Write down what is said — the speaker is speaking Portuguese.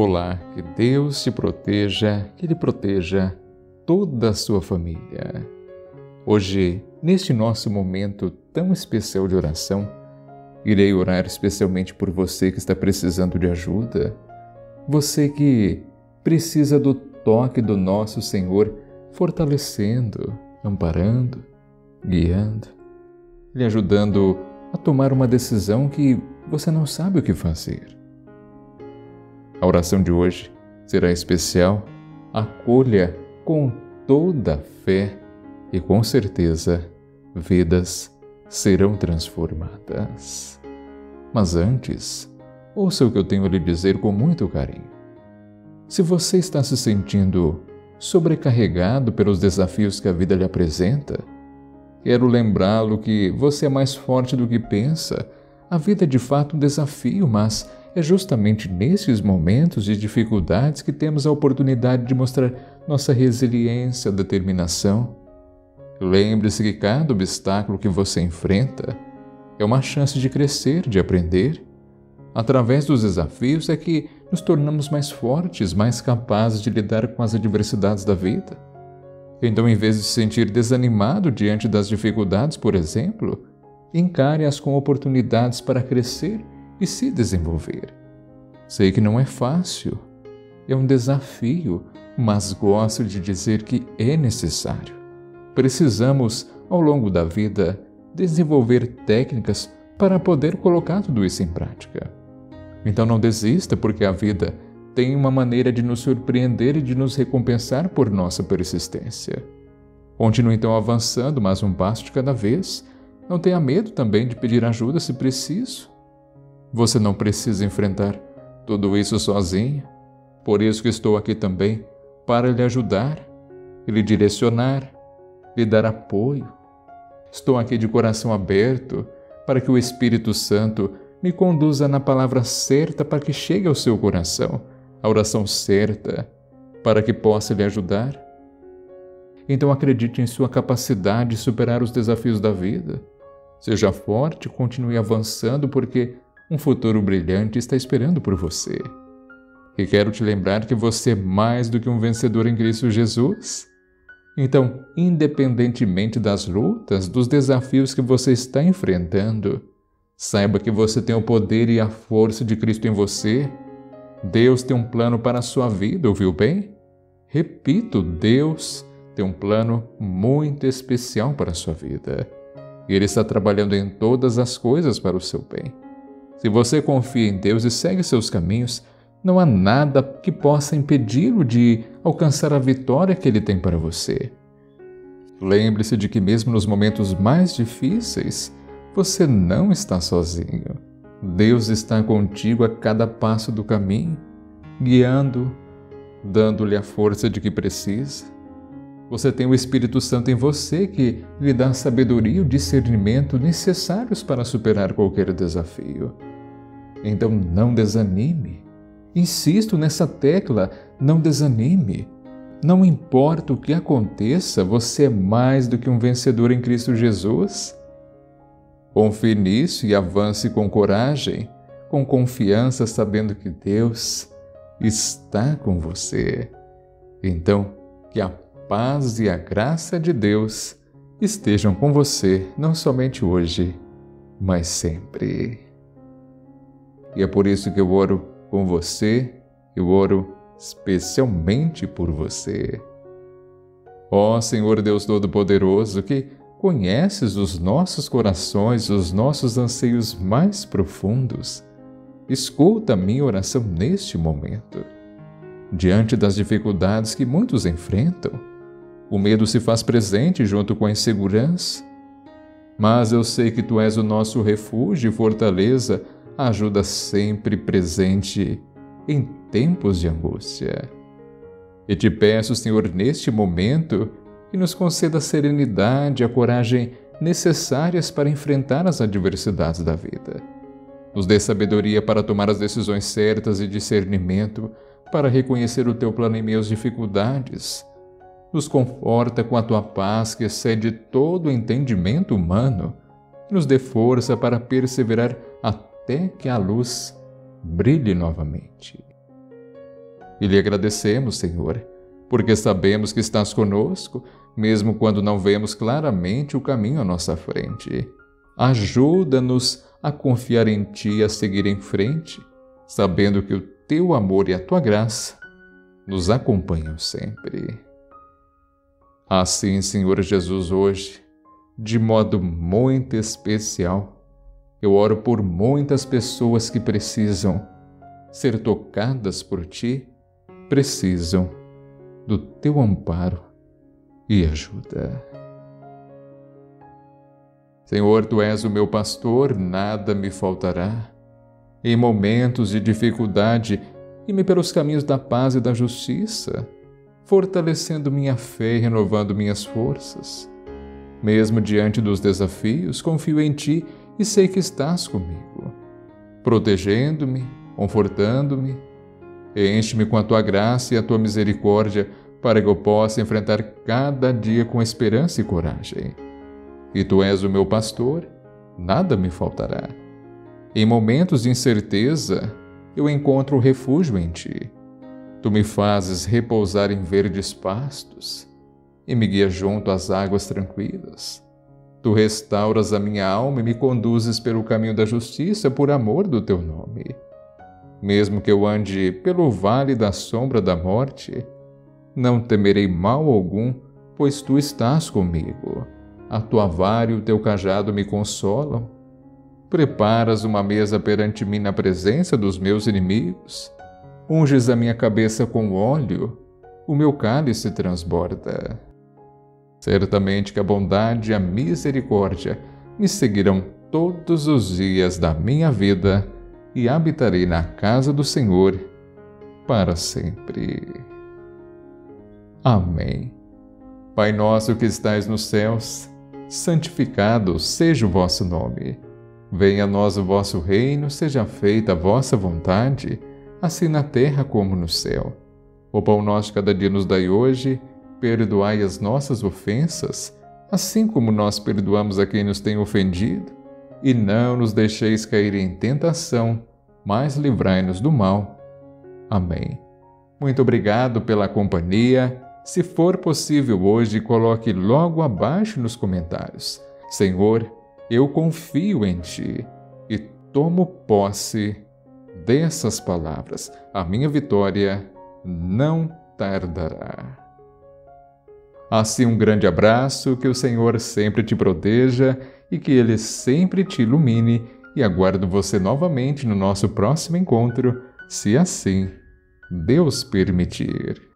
Olá, que Deus te proteja, que Ele proteja toda a sua família. Hoje, neste nosso momento tão especial de oração, irei orar especialmente por você que está precisando de ajuda, você que precisa do toque do nosso Senhor fortalecendo, amparando, guiando, lhe ajudando a tomar uma decisão que você não sabe o que fazer. A oração de hoje será especial. Acolha com toda fé e com certeza vidas serão transformadas. Mas antes, ouça o que eu tenho a lhe dizer com muito carinho. Se você está se sentindo sobrecarregado pelos desafios que a vida lhe apresenta, quero lembrá-lo que você é mais forte do que pensa. A vida é de fato um desafio, mas é justamente nesses momentos de dificuldades que temos a oportunidade de mostrar nossa resiliência, determinação. Lembre-se que cada obstáculo que você enfrenta é uma chance de crescer, de aprender. Através dos desafios é que nos tornamos mais fortes, mais capazes de lidar com as adversidades da vida. Então, em vez de se sentir desanimado diante das dificuldades, por exemplo, encare-as como oportunidades para crescer e se desenvolver. Sei que não é fácil, é um desafio, mas gosto de dizer que é necessário. Precisamos, ao longo da vida, desenvolver técnicas para poder colocar tudo isso em prática. Então não desista, porque a vida tem uma maneira de nos surpreender e de nos recompensar por nossa persistência. Continue então avançando mais um passo de cada vez. Não tenha medo também de pedir ajuda se preciso. Você não precisa enfrentar tudo isso sozinho. Por isso que estou aqui também, para lhe ajudar, lhe direcionar, lhe dar apoio. Estou aqui de coração aberto para que o Espírito Santo me conduza na palavra certa para que chegue ao seu coração, a oração certa, para que possa lhe ajudar. Então acredite em sua capacidade de superar os desafios da vida. Seja forte, continue avançando, porque um futuro brilhante está esperando por você. E quero te lembrar que você é mais do que um vencedor em Cristo Jesus. Então, independentemente das lutas, dos desafios que você está enfrentando, saiba que você tem o poder e a força de Cristo em você. Deus tem um plano para a sua vida, ouviu bem? Repito, Deus tem um plano muito especial para a sua vida. Ele está trabalhando em todas as coisas para o seu bem. Se você confia em Deus e segue seus caminhos, não há nada que possa impedi-lo de alcançar a vitória que ele tem para você. Lembre-se de que, mesmo nos momentos mais difíceis, você não está sozinho. Deus está contigo a cada passo do caminho, guiando, dando-lhe a força de que precisa. Você tem o Espírito Santo em você que lhe dá a sabedoria e o discernimento necessários para superar qualquer desafio. Então não desanime. Insisto nessa tecla, não desanime. Não importa o que aconteça, você é mais do que um vencedor em Cristo Jesus. Confie nisso e avance com coragem, com confiança, sabendo que Deus está com você. Então, que a paz e a graça de Deus estejam com você, não somente hoje, mas sempre. E é por isso que eu oro com você, eu oro especialmente por você. Ó Senhor Deus Todo-Poderoso, que conheces os nossos corações, os nossos anseios mais profundos, escuta a minha oração neste momento. Diante das dificuldades que muitos enfrentam, o medo se faz presente junto com a insegurança. Mas eu sei que tu és o nosso refúgio e fortaleza ajuda sempre presente em tempos de angústia. E te peço, Senhor, neste momento, que nos conceda a serenidade e a coragem necessárias para enfrentar as adversidades da vida. Nos dê sabedoria para tomar as decisões certas e discernimento para reconhecer o teu plano em meio às dificuldades. Nos conforta com a tua paz que excede todo o entendimento humano. Nos dê força para perseverar até que a luz brilhe novamente. E lhe agradecemos, Senhor, porque sabemos que estás conosco, mesmo quando não vemos claramente o caminho à nossa frente. Ajuda-nos a confiar em Ti e a seguir em frente, sabendo que o Teu amor e a Tua graça nos acompanham sempre. Assim, Senhor Jesus, hoje, de modo muito especial, eu oro por muitas pessoas que precisam ser tocadas por Ti, precisam do Teu amparo e ajuda. Senhor, Tu és o meu pastor, nada me faltará. Em momentos de dificuldade, e-me pelos caminhos da paz e da justiça, fortalecendo minha fé e renovando minhas forças. Mesmo diante dos desafios, confio em Ti e sei que estás comigo, protegendo-me, confortando-me. Enche-me com a Tua graça e a Tua misericórdia para que eu possa enfrentar cada dia com esperança e coragem. E Tu és o meu pastor, nada me faltará. Em momentos de incerteza, eu encontro refúgio em ti. Tu me fazes repousar em verdes pastos e me guias junto às águas tranquilas. Tu restauras a minha alma e me conduzes pelo caminho da justiça por amor do teu nome. Mesmo que eu ande pelo vale da sombra da morte, não temerei mal algum, pois tu estás comigo. A tua vara e o teu cajado me consolam. Preparas uma mesa perante mim na presença dos meus inimigos. Unges a minha cabeça com óleo, o meu cálice transborda. Certamente que a bondade e a misericórdia me seguirão todos os dias da minha vida e habitarei na casa do Senhor para sempre. Amém. Pai nosso que estais nos céus, santificado seja o vosso nome. Venha a nós o vosso reino, seja feita a vossa vontade, assim na terra como no céu. O pão nosso cada dia nos dai hoje, perdoai as nossas ofensas, assim como nós perdoamos a quem nos tem ofendido, e não nos deixeis cair em tentação, mas livrai-nos do mal. Amém. Muito obrigado pela companhia. Se for possível hoje, coloque logo abaixo nos comentários. Senhor, eu confio em ti e tomo posse dessas palavras. A minha vitória não tardará. Assim, um grande abraço, que o Senhor sempre te proteja e que Ele sempre te ilumine. E aguardo você novamente no nosso próximo encontro, se assim Deus permitir.